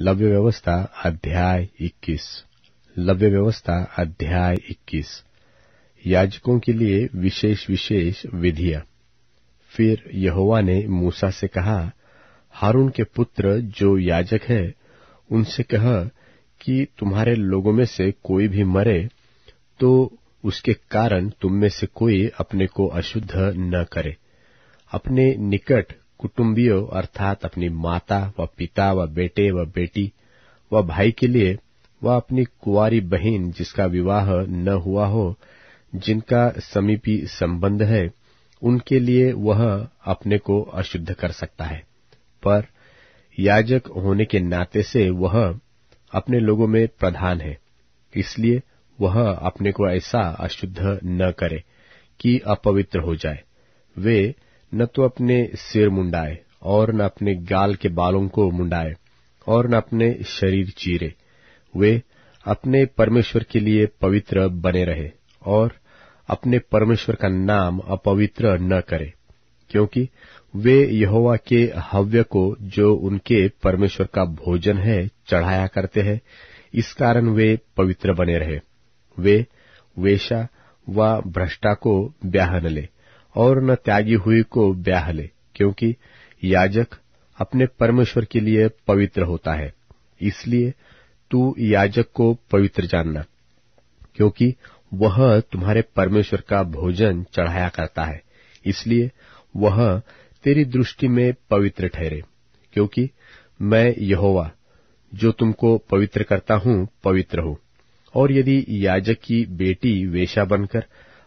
लव्य व्यवस्था अध्याय 21 लव्य व्यवस्था अध्याय 21 याजकों के लिए विशेष विशेष विधियाँ फिर यहोवा ने मूसा से कहा हारून के पुत्र जो याजक है उनसे कह कि तुम्हारे लोगों में से कोई भी मरे तो उसके कारण तुम में से कोई अपने को अशुद्ध न करे अपने निकट कुटुंबियों, अर्थात अपनी माता व पिता व बेटे व बेटी व भाई के लिए व अपनी कुंवारी बहन जिसका विवाह न हुआ हो, जिनका समीपी संबंध है, उनके लिए वह अपने को अशुद्ध कर सकता है। पर याजक होने के नाते से वह अपने लोगों में प्रधान है, इसलिए वह अपने को ऐसा अशुद्ध न करे कि अपवित्र हो जाए। वे न तो अपने सिर मुंडाए और न अपने गाल के बालों को मुंडाए और न अपने शरीर चीरे। वे अपने परमेश्वर के लिए पवित्र बने रहे और अपने परमेश्वर का नाम अपवित्र न करे, क्योंकि वे यहोवा के हव्य को जो उनके परमेश्वर का भोजन है चढ़ाया करते हैं, इस कारण वे पवित्र बने रहे। वे वेशा व भ्रष्टा को ब्याह न ले। और न त्यागी हुई को ब्याह ले, क्योंकि याजक अपने परमेश्वर के लिए पवित्र होता है। इसलिए तू याजक को पवित्र जानना, क्योंकि वह तुम्हारे परमेश्वर का भोजन चढ़ाया करता है। इसलिए वह तेरी दृष्टि में पवित्र ठहरे, क्योंकि मैं यहोवा, जो तुमको पवित्र करता हूँ, पवित्र हूँ। और यदि याजक की बेटी वेशा बनकर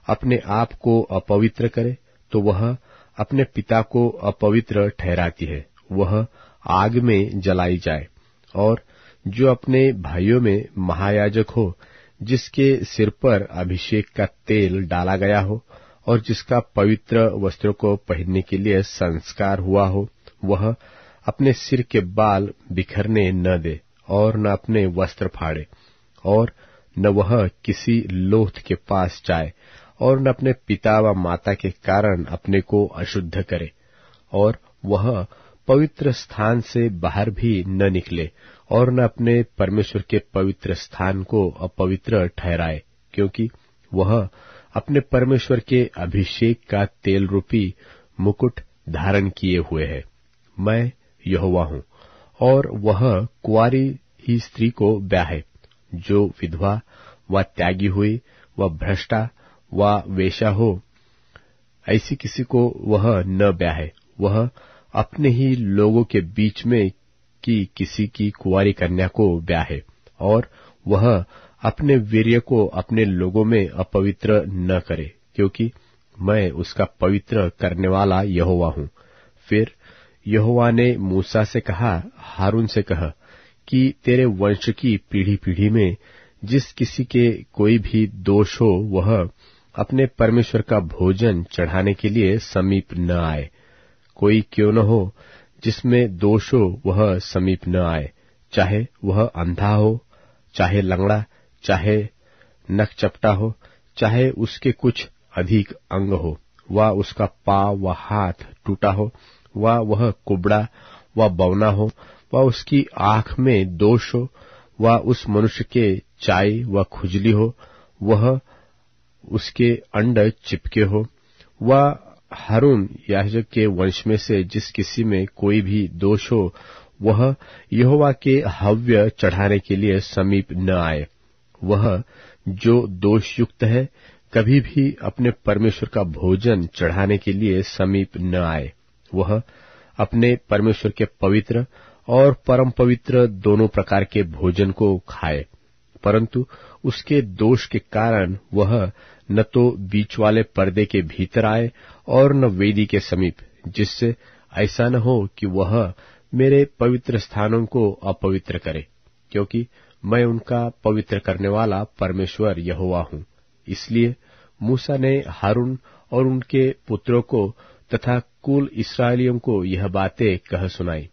अपने आप को अपवित्र करे तो वह अपने पिता को अपवित्र ठहराती है। वह आग में जलाई जाए और जो अपने भाइयों में महायाजक हो, जिसके सिर पर अभिषेक का तेल डाला गया हो और जिसका पवित्र वस्त्रों को पहनने के लिए संस्कार हुआ हो, वह अपने सिर के बाल बिखरने न दे और न अपने वस्त्र फाड़े और न वह किसी लोथ के पास जाए। और न अपने पिता व माता के कारण अपने को अशुद्ध करे, और वह पवित्र स्थान से बाहर भी न निकले, और न अपने परमेश्वर के पवित्र स्थान को अपवित्र ठहराए, क्योंकि वह अपने परमेश्वर के अभिषेक का तेल रूपी मुकुट धारण किए हुए है। मैं यहोवा हूँ, और वह कुआरी ही स्त्री को ब्याहे, जो विधवा व त्यागी हुई व भ्रष्टा व वेशा हो, ऐसी किसी को वह न ब्याहे। वह अपने ही लोगों के बीच में की किसी की कुंवारी कन्या को ब्याहे और वह अपने वीर्य को अपने लोगों में अपवित्र न करे, क्योंकि मैं उसका पवित्र करने वाला यहोवा हूँ। फिर यहोवा ने मूसा से कहा, हारून से कहा कि तेरे वंश की पीढ़ी पीढ़ी में जिस किसी के कोई भी दोष हो, वह अपने परमेश्वर का भोजन चढ़ाने के लिए समीप न आए। कोई क्यों न हो, जिसमें दोष हो वह समीप न आए। चाहे वह अंधा हो, चाहे लंगड़ा, चाहे नक चपटा हो, चाहे उसके कुछ अधिक अंग हो, व उसका पाव व हाथ टूटा हो, व वह कुबड़ा, व बवना हो, व उसकी आँख में दोष हो, व उस मनुष्य के चाई व खुजली हो, वह उसके अंड चिपके हो। व हारून, याजक के वंश में से जिस किसी में कोई भी दोष हो, वह यहोवा के हव्य चढ़ाने के लिए समीप न आए। वह जो दोषयुक्त है, कभी भी अपने परमेश्वर का भोजन चढ़ाने के लिए समीप न आए। वह अपने परमेश्वर के पवित्र और परम पवित्र दोनों प्रकार के भोजन को खाए। परंतु उसके दोष के कारण वह न तो बीच वाले पर्दे के भीतर आए और न वेदी के समीप, जिससे ऐसा न हो कि वह मेरे पवित्र स्थानों को अपवित्र करे, क्योंकि मैं उनका पवित्र करने वाला परमेश्वर यहोवा हूँ। इसलिए मूसा ने हारून और उनके पुत्रों को तथा कुल इसराइलियों को यह बातें कह सुनाई।